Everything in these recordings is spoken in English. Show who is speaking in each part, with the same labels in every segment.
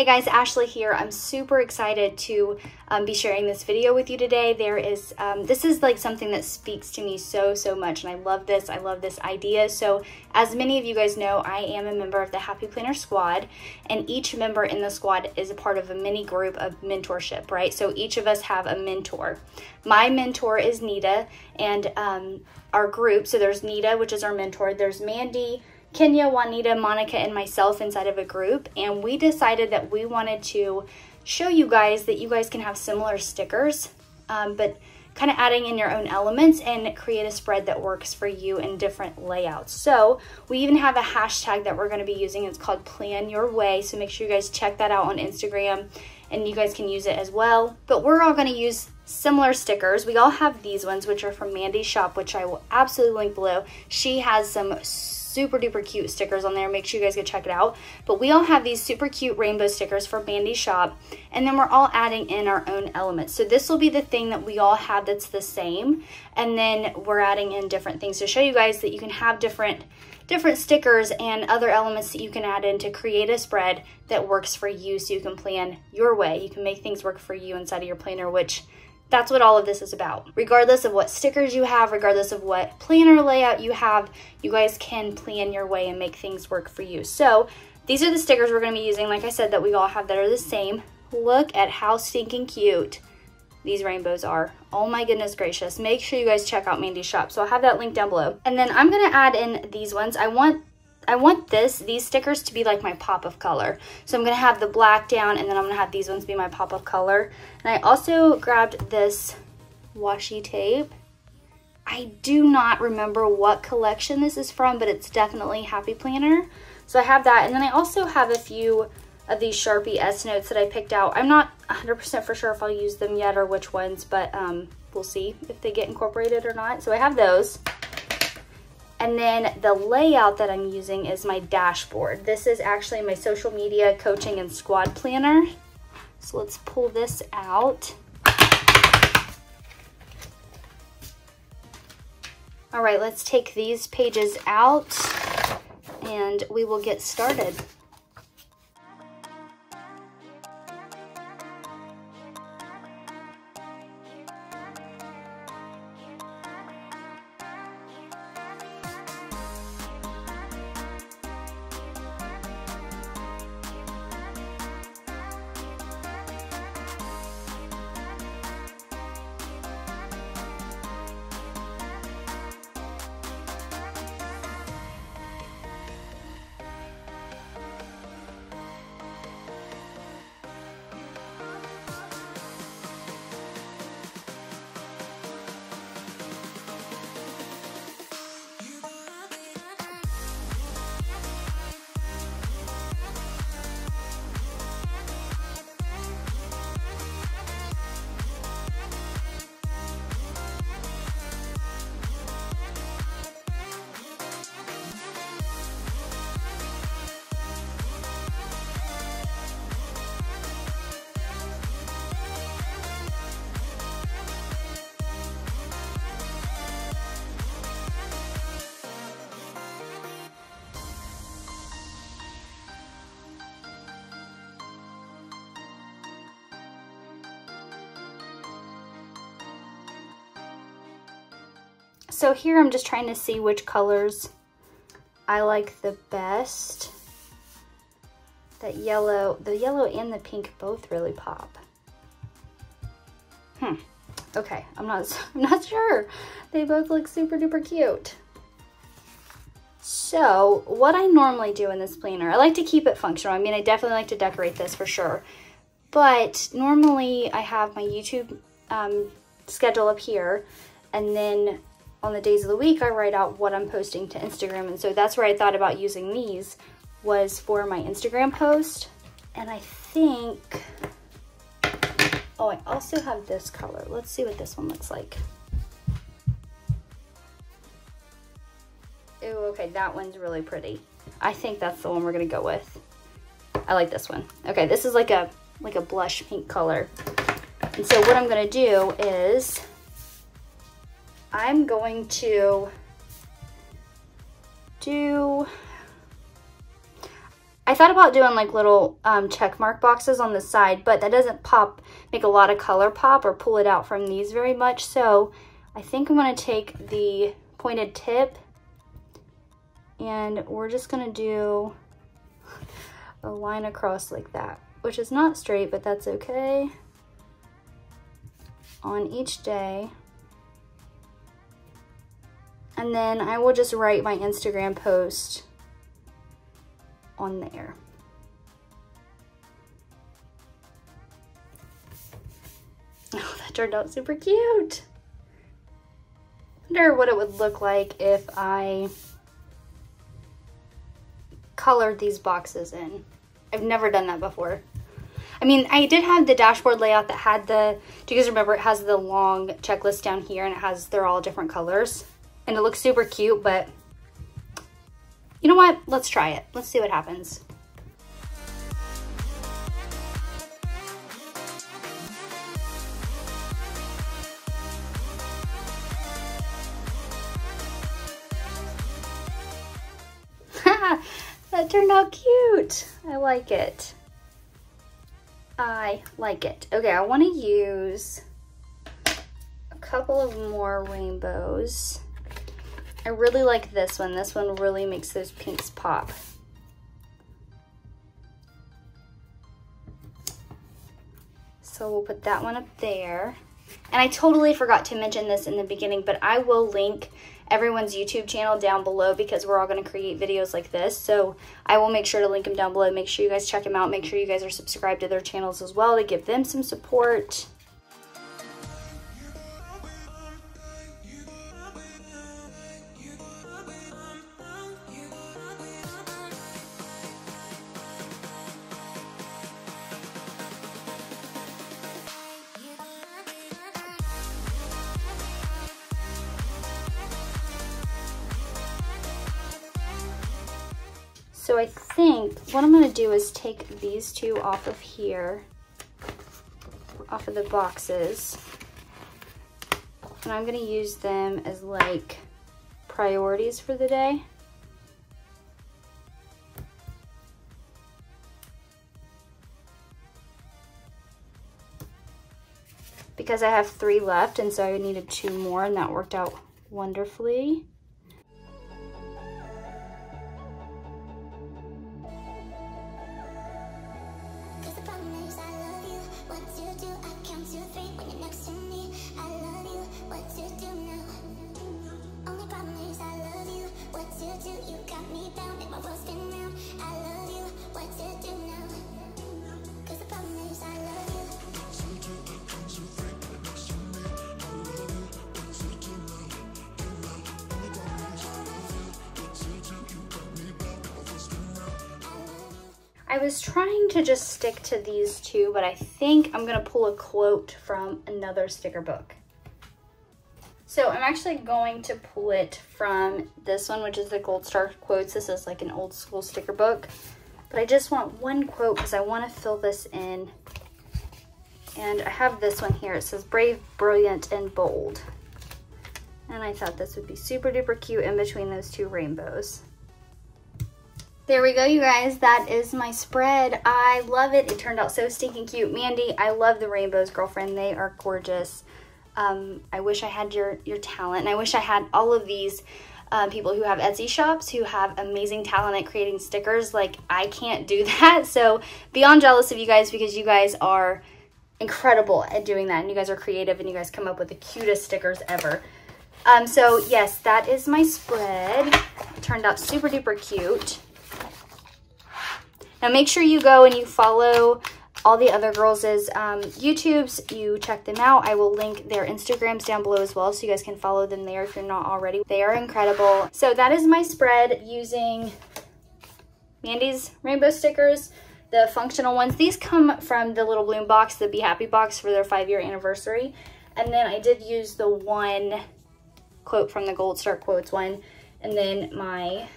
Speaker 1: Hey guys, Ashley here. I'm super excited to um, be sharing this video with you today. There is, um, this is like something that speaks to me so, so much and I love this. I love this idea. So as many of you guys know, I am a member of the Happy Planner Squad and each member in the squad is a part of a mini group of mentorship, right? So each of us have a mentor. My mentor is Nita and um, our group, so there's Nita, which is our mentor. There's Mandy, Kenya, Juanita, Monica, and myself inside of a group, and we decided that we wanted to show you guys that you guys can have similar stickers, um, but kind of adding in your own elements and create a spread that works for you in different layouts. So we even have a hashtag that we're going to be using. It's called Plan Your Way. So make sure you guys check that out on Instagram and you guys can use it as well. But we're all going to use similar stickers. We all have these ones, which are from Mandy's shop, which I will absolutely link below. She has some super duper cute stickers on there. Make sure you guys go check it out. But we all have these super cute rainbow stickers for Mandy's shop. And then we're all adding in our own elements. So this will be the thing that we all have that's the same. And then we're adding in different things to show you guys that you can have different different stickers and other elements that you can add in to create a spread that works for you so you can plan your way. You can make things work for you inside of your planner, which that's what all of this is about. Regardless of what stickers you have, regardless of what planner layout you have, you guys can plan your way and make things work for you. So these are the stickers we're gonna be using, like I said, that we all have that are the same. Look at how stinking cute these rainbows are. Oh my goodness gracious. Make sure you guys check out Mandy's shop. So I'll have that link down below. And then I'm gonna add in these ones. I want I want this, these stickers to be like my pop of color. So I'm gonna have the black down and then I'm gonna have these ones be my pop of color. And I also grabbed this washi tape. I do not remember what collection this is from, but it's definitely Happy Planner. So I have that. And then I also have a few of these Sharpie S notes that I picked out. I'm not 100% for sure if I'll use them yet or which ones, but um, we'll see if they get incorporated or not. So I have those. And then the layout that I'm using is my dashboard. This is actually my social media coaching and squad planner. So let's pull this out. All right, let's take these pages out and we will get started. So here I'm just trying to see which colors I like the best. That yellow, the yellow and the pink both really pop. Hmm, okay, I'm not, I'm not sure. They both look super duper cute. So what I normally do in this planner, I like to keep it functional. I mean, I definitely like to decorate this for sure. But normally I have my YouTube um, schedule up here and then on the days of the week, I write out what I'm posting to Instagram. And so that's where I thought about using these was for my Instagram post. And I think, oh, I also have this color. Let's see what this one looks like. Oh, okay, that one's really pretty. I think that's the one we're gonna go with. I like this one. Okay, this is like a like a blush pink color. And so what I'm gonna do is I'm going to do, I thought about doing like little um, check mark boxes on the side, but that doesn't pop, make a lot of color pop or pull it out from these very much. So I think I'm gonna take the pointed tip and we're just gonna do a line across like that, which is not straight, but that's okay. On each day. And then I will just write my Instagram post on there. Oh, that turned out super cute. wonder what it would look like if I colored these boxes in. I've never done that before. I mean, I did have the dashboard layout that had the, do you guys remember it has the long checklist down here and it has, they're all different colors. And it looks super cute, but you know what? Let's try it. Let's see what happens. that turned out cute. I like it. I like it. Okay, I want to use a couple of more rainbows. I really like this one. This one really makes those pinks pop. So we'll put that one up there. And I totally forgot to mention this in the beginning, but I will link everyone's YouTube channel down below because we're all going to create videos like this. So I will make sure to link them down below. Make sure you guys check them out. Make sure you guys are subscribed to their channels as well to give them some support. So I think what I'm gonna do is take these two off of here, off of the boxes, and I'm gonna use them as like priorities for the day. Because I have three left and so I needed two more and that worked out wonderfully. I was trying to just stick to these two, but I think I'm gonna pull a quote from another sticker book. So I'm actually going to pull it from this one, which is the Gold Star Quotes. This is like an old school sticker book. But I just want one quote because I want to fill this in. And I have this one here. It says brave, brilliant, and bold. And I thought this would be super duper cute in between those two rainbows. There we go, you guys. That is my spread. I love it. It turned out so stinking cute. Mandy, I love the rainbows, girlfriend. They are gorgeous. Um, I wish I had your, your talent. And I wish I had all of these um, people who have Etsy shops who have amazing talent at creating stickers. Like, I can't do that. So, beyond jealous of you guys because you guys are incredible at doing that. And you guys are creative and you guys come up with the cutest stickers ever. Um, so, yes, that is my spread. It turned out super duper cute. Now make sure you go and you follow all the other girls' um, YouTubes. You check them out. I will link their Instagrams down below as well so you guys can follow them there if you're not already. They are incredible. So that is my spread using Mandy's rainbow stickers, the functional ones. These come from the Little Bloom box, the Be Happy box for their five-year anniversary. And then I did use the one quote from the Gold Star Quotes one. And then my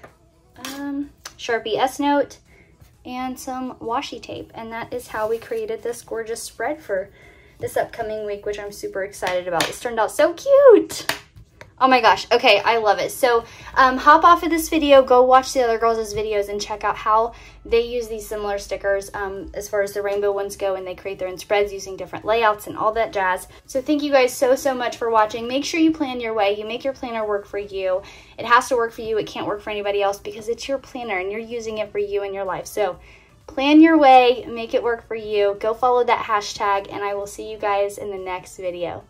Speaker 1: um, Sharpie S-Note and some washi tape. And that is how we created this gorgeous spread for this upcoming week, which I'm super excited about. This turned out so cute. Oh my gosh. Okay, I love it. So um, hop off of this video, go watch the other girls' videos and check out how they use these similar stickers um, as far as the rainbow ones go and they create their own spreads using different layouts and all that jazz. So thank you guys so, so much for watching. Make sure you plan your way. You make your planner work for you. It has to work for you. It can't work for anybody else because it's your planner and you're using it for you in your life. So plan your way, make it work for you. Go follow that hashtag and I will see you guys in the next video.